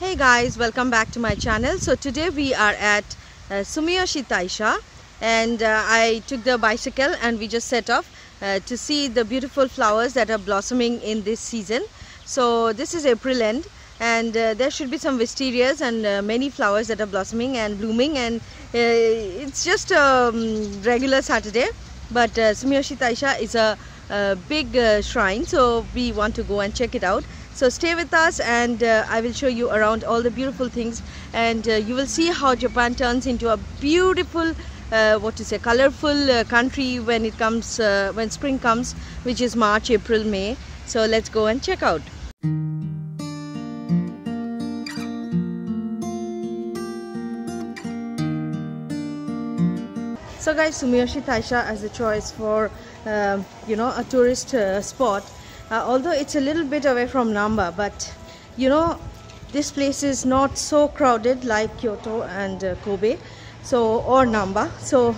Hey guys, welcome back to my channel. So today we are at uh, Sumiyoshi Taisha and uh, I took the bicycle and we just set off uh, to see the beautiful flowers that are blossoming in this season. So this is April end and uh, there should be some wisterias and uh, many flowers that are blossoming and blooming and uh, it's just a um, regular Saturday but uh, Sumiyoshi Taisha is a, a big uh, shrine so we want to go and check it out so stay with us and uh, I will show you around all the beautiful things. And uh, you will see how Japan turns into a beautiful uh, what to say colorful uh, country when it comes uh, when spring comes which is March April May. So let's go and check out. So guys Sumiyoshi Taisha as a choice for um, you know a tourist uh, spot uh, although it's a little bit away from Namba but you know this place is not so crowded like Kyoto and uh, Kobe so or Namba. So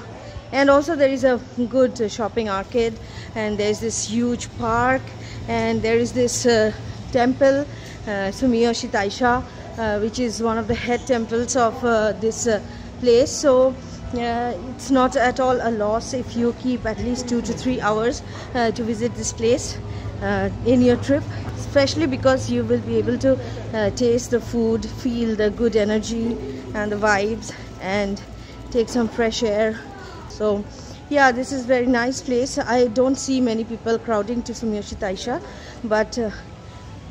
and also there is a good uh, shopping arcade and there's this huge park and there is this uh, temple uh, Sumiyoshi Taisha uh, which is one of the head temples of this place. So uh, it's not at all a loss if you keep at least two to three hours uh, to visit this place uh, in your trip especially because you will be able to uh, taste the food feel the good energy and the vibes and take some fresh air. So yeah this is very nice place. I don't see many people crowding to sumiyoshi taisha but uh,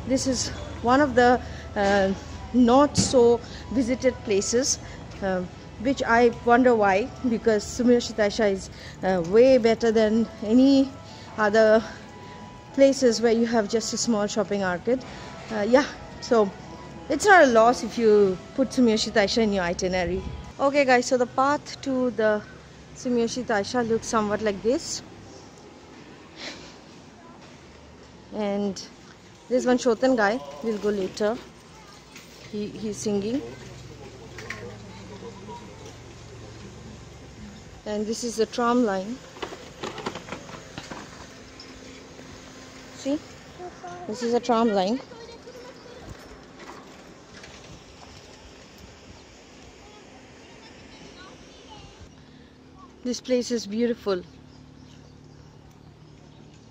this is one of the uh, not so visited places uh, which I wonder why because Sumiyoshi Taisha is uh, way better than any other places where you have just a small shopping arcade uh, yeah so it's not a loss if you put Sumiyoshi Taisha in your itinerary. Okay guys so the path to the Sumiyoshi Taisha looks somewhat like this. And there's one shotengai. We'll go later. He, he's singing. And this is the tram line see? This is a tram line. This place is beautiful.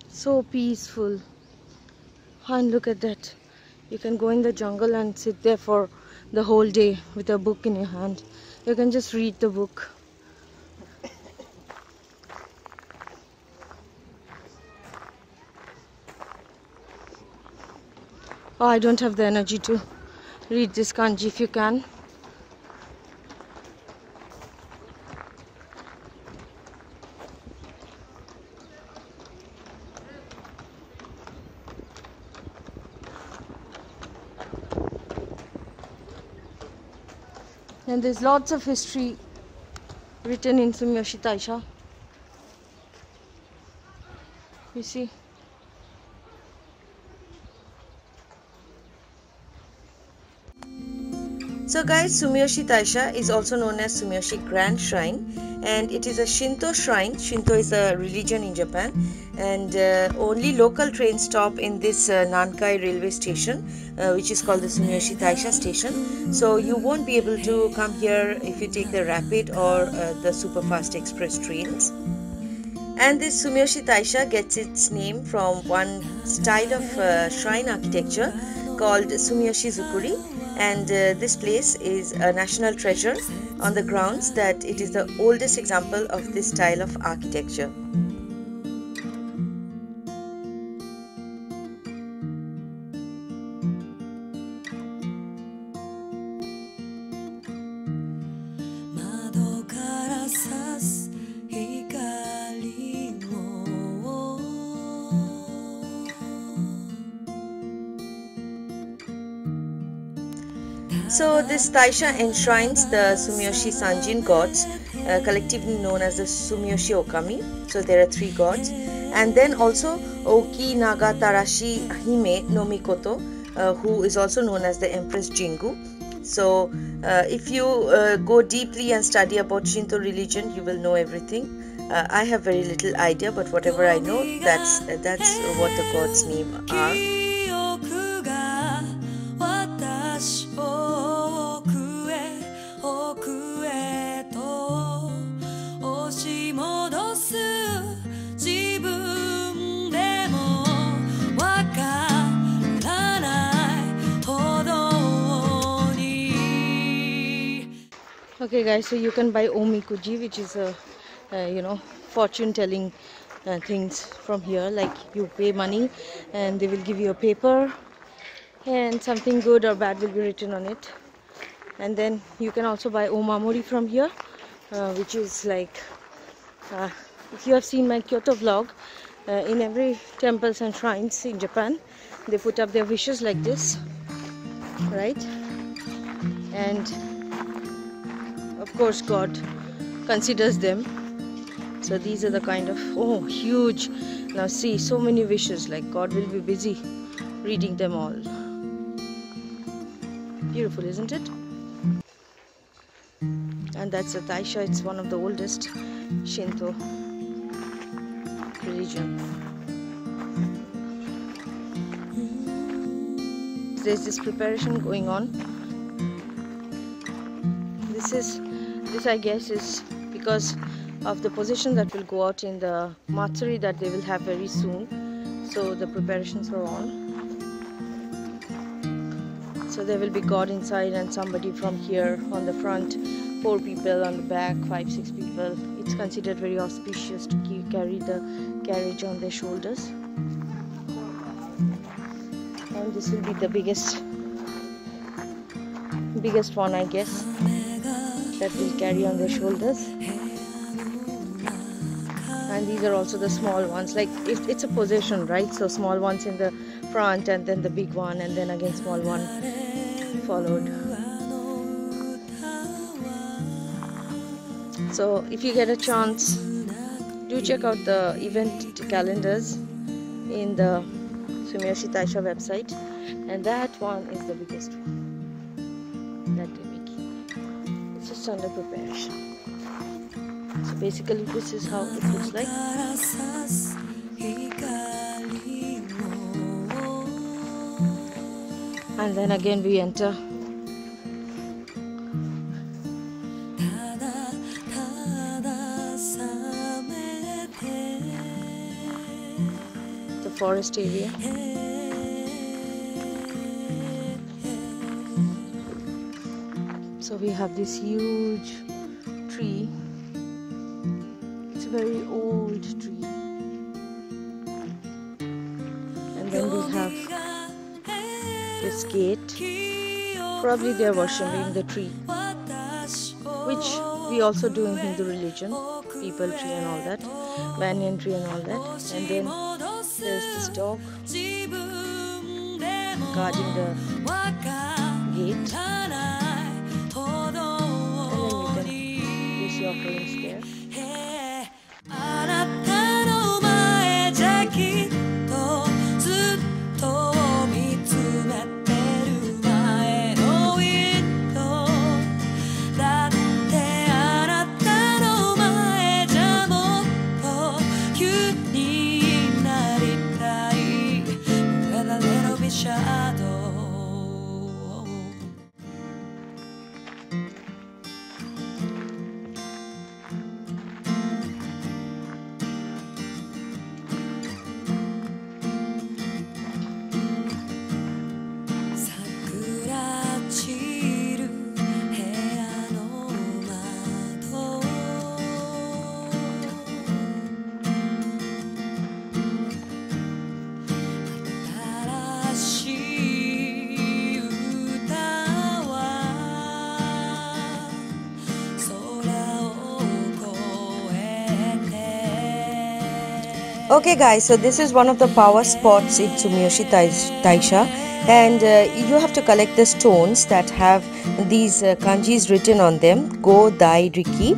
So peaceful. And look at that. You can go in the jungle and sit there for the whole day with a book in your hand. You can just read the book Oh, I don't have the energy to read this kanji if you can. And there's lots of history written in Sumiyoshi Taisha. You see? So guys, Sumiyoshi Taisha is also known as Sumiyoshi Grand Shrine and it is a Shinto shrine. Shinto is a religion in Japan and uh, only local trains stop in this uh, Nankai railway station uh, which is called the Sumiyoshi Taisha station. So you won't be able to come here if you take the rapid or uh, the superfast express trains. And this Sumiyoshi Taisha gets its name from one style of uh, shrine architecture called Sumiyoshi Zukuri and uh, this place is a national treasure on the grounds that it is the oldest example of this style of architecture. So this Taisha enshrines the Sumiyoshi Sanjin gods, uh, collectively known as the Sumiyoshi Okami. So there are three gods. And then also Oki Naga Tarashi Hime no Mikoto, uh, who is also known as the Empress Jingu. So uh, if you uh, go deeply and study about Shinto religion, you will know everything. Uh, I have very little idea, but whatever I know, that's that's what the gods' name are. Okay guys so you can buy omikuji which is a uh, you know fortune telling uh, things from here. Like you pay money and they will give you a paper and something good or bad will be written on it. And then you can also buy omamori from here uh, which is like uh, if you have seen my Kyoto vlog uh, in every temples and shrines in Japan they put up their wishes like this right? And of course God considers them. So these are the kind of oh huge. Now see so many wishes like God will be busy reading them all. Beautiful isn't it? And that's a Taisha it's one of the oldest Shinto religion. There's this preparation going on. This is this I guess is because of the position that will go out in the Matsuri that they will have very soon. So the preparations are on. So there will be God inside and somebody from here on the front four people on the back five six people. It's considered very auspicious to carry the carriage on their shoulders. And this will be the biggest biggest one I guess that will carry on their shoulders. And these are also the small ones. Like it, it's a position right? So small ones in the front and then the big one and then again small one followed. So if you get a chance do check out the event calendars in the Sumiyoshi Taisha website. And that one is the biggest one under preparation. So basically this is how it looks like. And then again we enter. The forest area we have this huge tree. It's a very old tree. And then we have this gate. Probably they are worshipping the tree which we also do in hindu religion peepal tree and all that banyan tree and all that. And then there's this dog guarding the gate Okay, guys, so this is one of the power spots in Sumiyoshi Taisha, and uh, you have to collect the stones that have these uh, kanjis written on them. Go Dai Riki.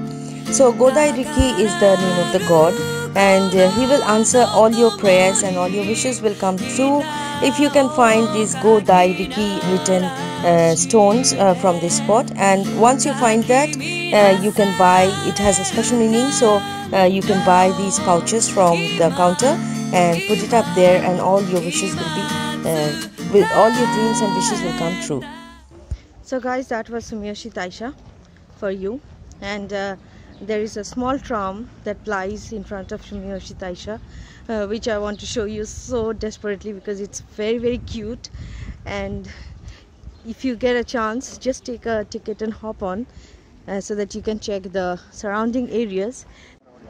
So, Godai Riki is the name of the god, and uh, he will answer all your prayers and all your wishes will come true if you can find these Go Dai Riki written uh, stones uh, from this spot. And once you find that, uh, you can buy it has a special meaning, so uh, you can buy these pouches from the counter and put it up there, and all your wishes will be, uh, will, all your dreams and wishes will come true. So, guys, that was Sumiyoshi Taisha for you, and uh, there is a small tram that lies in front of Sumiyoshi Taisha, which I want to show you so desperately because it's very, very cute. And if you get a chance, just take a ticket and hop on. uh, so that you can check the surrounding areas.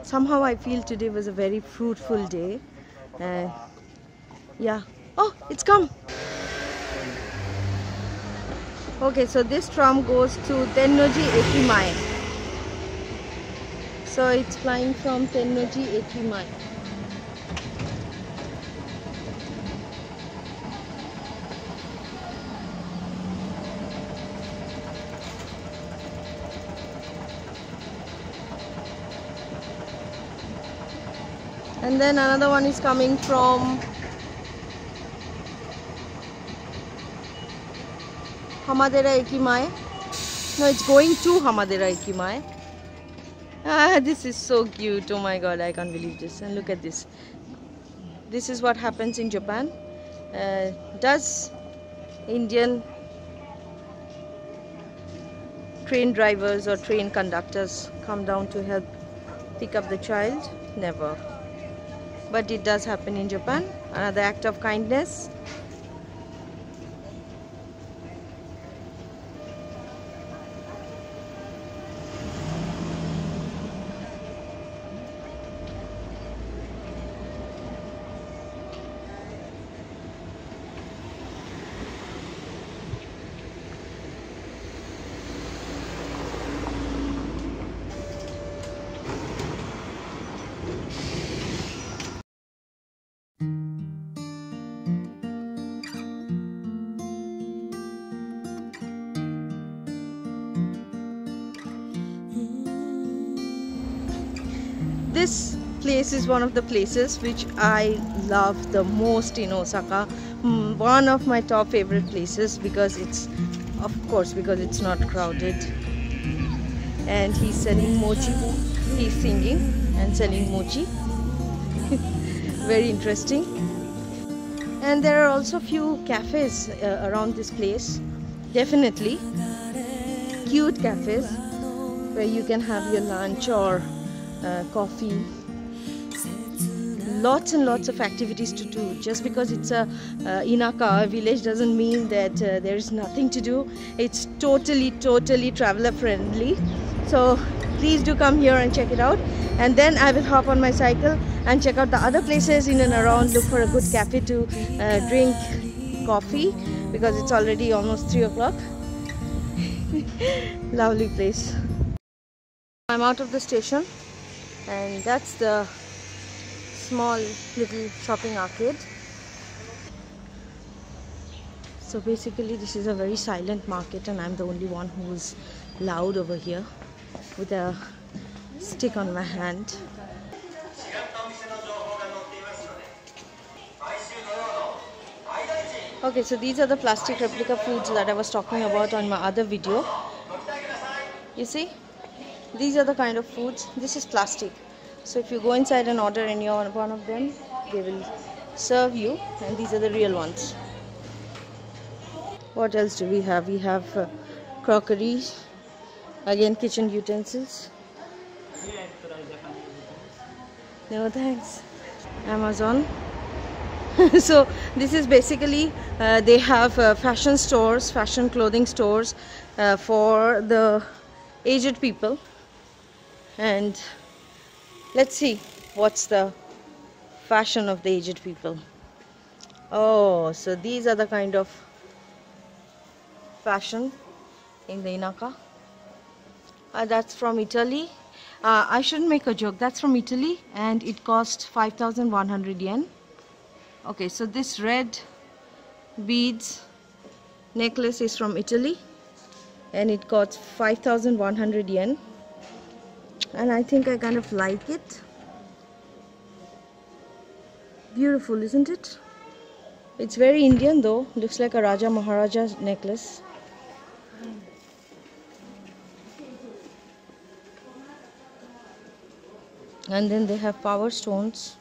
Somehow I feel today was a very fruitful day. Uh, yeah. Oh, it's come. Okay, so this tram goes to Tennoji Ekimae. So it's flying from Tennoji Ekimae. And then another one is coming from Hamadera Ekimae. No, it's going to Hamadera Ekimae. Ah, this is so cute. Oh my god, I can't believe this. And look at this. This is what happens in Japan. Uh, does Indian train drivers or train conductors come down to help pick up the child? Never. But it does happen in Japan. Uh, Another act of kindness. This place is one of the places which I love the most in Osaka. Mm, One of my top favorite places because it's, of course, because it's not crowded. And he's selling mochi. He's singing and selling mochi. Very interesting. And there are also a few cafes uh, around this place. Definitely cute cafes where you can have your lunch or uh, coffee. Lots and lots of activities to do. Just because it's a uh, inaka village doesn't mean that uh, there is nothing to do. It's totally totally traveler friendly. So please do come here and check it out. And then i will hop on my cycle and check out the other places in and around. Look for a good cafe to uh, drink coffee because it's already almost three o'clock. Lovely place. I'm out of the station and that's the small little shopping arcade. So basically this is a very silent market and i'm the only one who's loud over here with a stick on my hand. Okay so these are the plastic replica foods that i was talking about on my other video. You see these are the kind of foods this is plastic. So if you go inside and order any one of them they will serve you and these are the real ones. What else do we have? We have uh, crockery again kitchen utensils. No thanks. Amazon. So this is basically uh, they have uh, fashion stores fashion clothing stores uh, for the aged people and let's see what's the fashion of the aged people? Oh so these are the kind of fashion in the inaka. Uh, that's from italy. Uh, i shouldn't make a joke. That's from italy and it cost 5100 yen. Okay so this red beads necklace is from italy and it cost 5100 yen and I think I kind of like it. Beautiful isn't it? It's very Indian though. Looks like a Raja Maharaja necklace. And then they have power stones.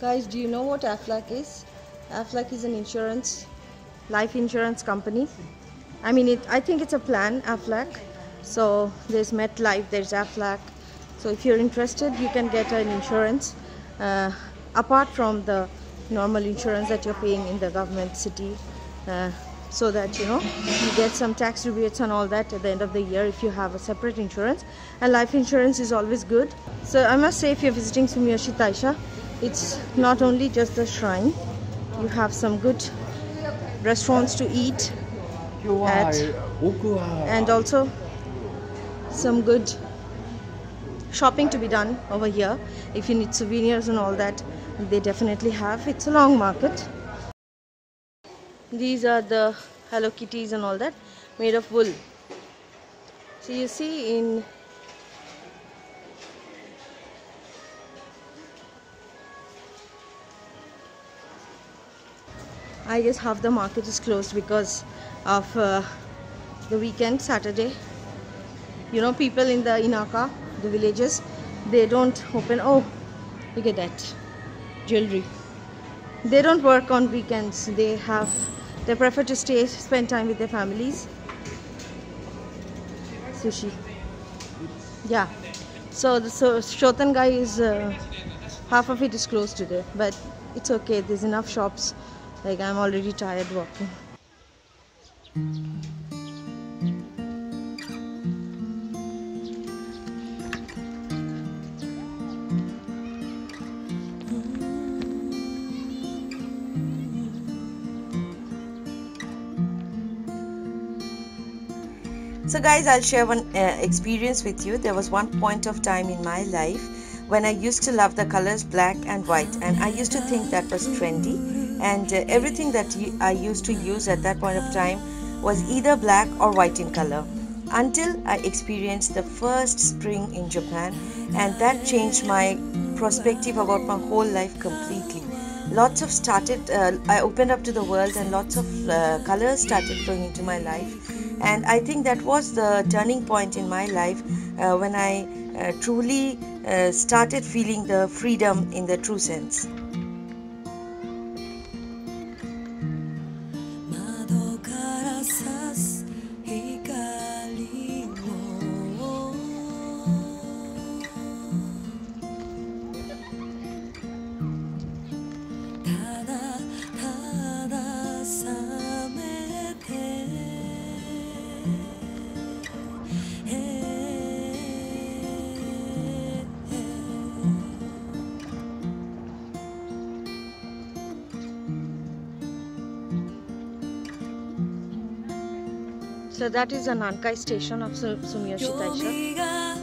Guys do you know what Aflac is? Aflac is an insurance life insurance company. I mean it I think it's a plan Aflac so there's MetLife, there's AFLAC. So if you're interested, you can get an insurance uh, apart from the normal insurance that you're paying in the government city. Uh, so that you know you get some tax rebates and all that at the end of the year if you have a separate insurance and life insurance is always good so i must say if you're visiting sumiyoshi taisha it's not only just the shrine you have some good restaurants to eat at and also some good shopping to be done over here. If you need souvenirs and all that they definitely have. It's a long market. These are the hello kitties and all that made of wool. So you see in I guess half the market is closed because of uh, the weekend, Saturday. You know, people in the Inaka, the villages, they don't open. Oh, look at that jewelry. They don't work on weekends. They have, they prefer to stay, spend time with their families. Sushi. Yeah. So the so shotengai is uh, half of it is closed today, but it's okay. There's enough shops. Like I'm already tired walking. So, guys, I'll share one uh, experience with you. There was one point of time in my life when I used to love the colors black and white, and I used to think that was trendy. And uh, everything that i used to use at that point of time was either black or white in color. Until I experienced the first spring in Japan, and that changed my perspective about my whole life completely lots of started uh, i opened up to the world and lots of uh, colors started flowing into my life and i think that was the turning point in my life uh, when i uh, truly uh, started feeling the freedom in the true sense So that is the Nankai station of Sumiyoshi 蘇 Taisha.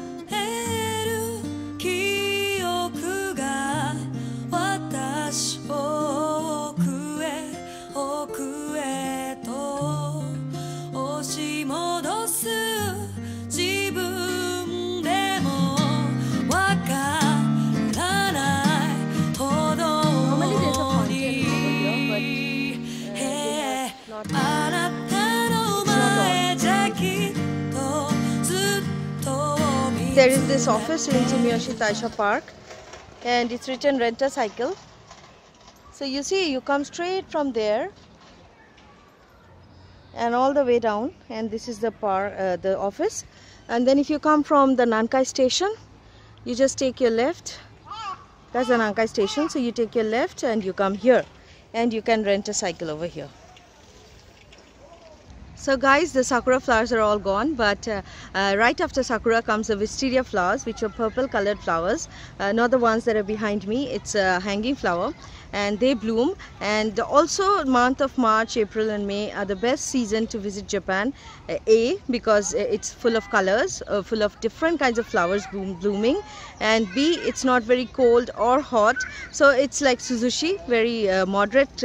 There is this office in Sumiyoshi Taisha Park and it's written rent a cycle. So you see, you come straight from there and all the way down and this is the par uh, the office. And then if you come from the Nankai station you just take your left. That's the Nankai station. So you take your left and you come here and you can rent a cycle over here so guys, the sakura flowers are all gone, but uh, uh, right after sakura comes the wisteria flowers, which are purple colored flowers, uh, not the ones that are behind me. It's a hanging flower, and they bloom. And also, month of March, April, and May are the best season to visit Japan. Uh, A because uh, it's full of colors, uh, full of different kinds of flowers bloom, blooming, and B it's not very cold or hot, so it's like Suzushi, very moderate.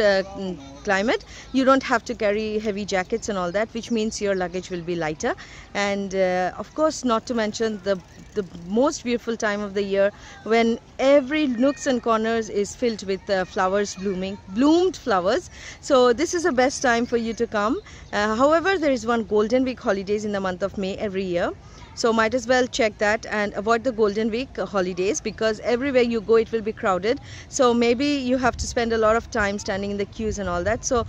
Climate. You don't have to carry heavy jackets and all that which means your luggage will be lighter. And uh, of course not to mention the the most beautiful time of the year when every nooks and corners is filled with uh, flowers blooming bloomed flowers. So this is the best time for you to come. Uh, however there is one golden week holidays in the month of may every year so might as well check that and avoid the golden week holidays because everywhere you go it will be crowded. So maybe you have to spend a lot of time standing in the queues and all that. So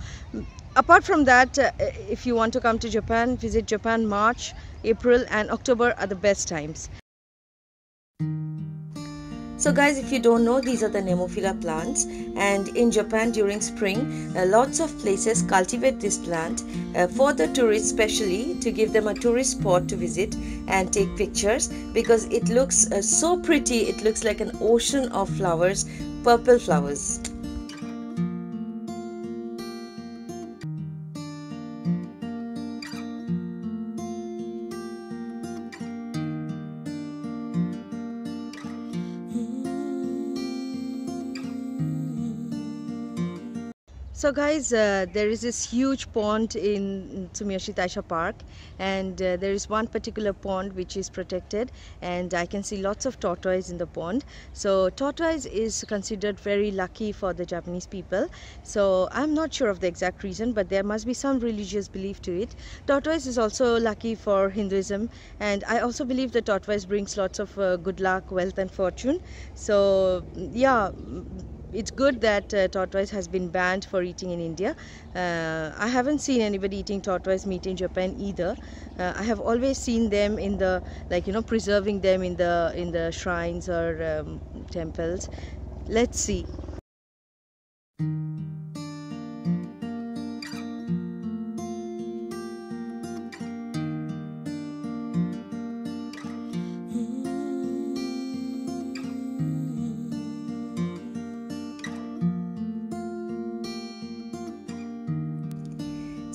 apart from that uh, if you want to come to japan visit japan march april and october are the best times So guys, if you don't know, these are the Nemophila plants and in Japan during spring, uh, lots of places cultivate this plant uh, for the tourists specially to give them a tourist spot to visit and take pictures because it looks uh, so pretty. It looks like an ocean of flowers, purple flowers. So guys, uh, there is this huge pond in Sumiyoshi Taisha Park and uh, there is one particular pond which is protected and I can see lots of tortoise in the pond. So tortoise is considered very lucky for the Japanese people. So I'm not sure of the exact reason but there must be some religious belief to it. Tortoise is also lucky for Hinduism and I also believe the tortoise brings lots of uh, good luck, wealth and fortune. So yeah it's good that uh, tortoise has been banned for eating in India. Uh, I haven't seen anybody eating tortoise meat in Japan either. Uh, I have always seen them in the like you know preserving them in the in the shrines or um, temples. Let's see.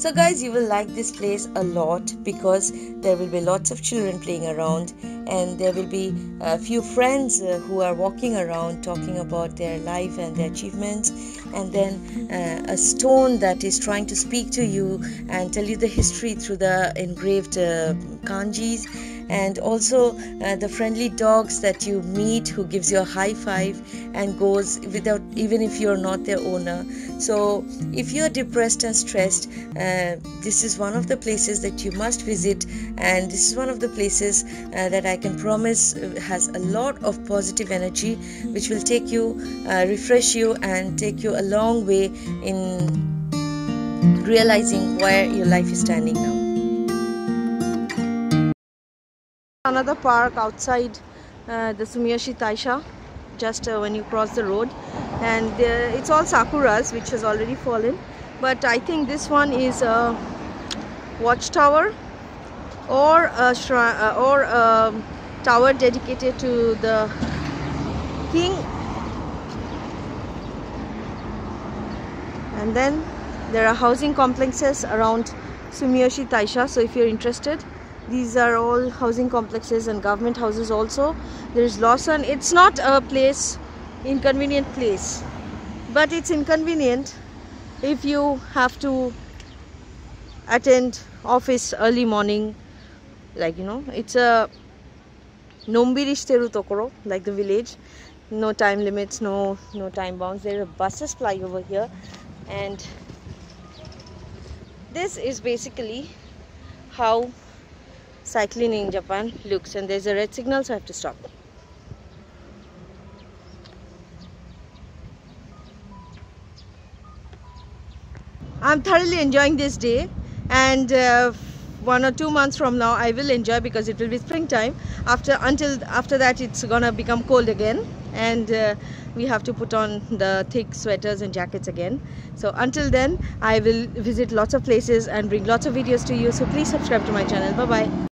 So guys, you will like this place a lot because there will be lots of children playing around and there will be a few friends uh, who are walking around talking about their life and their achievements. And then uh, a stone that is trying to speak to you and tell you the history through the engraved uh, kanjis and also uh, the friendly dogs that you meet who gives you a high five and goes without even if you're not their owner. So if you're depressed and stressed uh, this is one of the places that you must visit and this is one of the places uh, that i can promise uh, has a lot of positive energy which will take you uh, refresh you and take you a long way in realizing where your life is standing now another park outside uh, the Sumiyoshi Taisha just uh, when you cross the road. And uh, it's all sakuras which has already fallen. But I think this one is a watchtower or a shrine uh, or a tower dedicated to the king. And then there are housing complexes around Sumiyoshi Taisha. So if you're interested these are all housing complexes and government houses also. There's Lawson it's not a place inconvenient place. But it's inconvenient if you have to attend office early morning. Like you know it's a Nombirishiteru Tokoro like the village. No time limits no no time bounds. There are buses flying over here. And this is basically how cycling in Japan looks and there's a red signal so I have to stop. I'm thoroughly enjoying this day and uh, one or two months from now I will enjoy because it will be springtime. After until after that it's gonna become cold again and uh, we have to put on the thick sweaters and jackets again. So until then I will visit lots of places and bring lots of videos to you. So please subscribe to my channel. Bye bye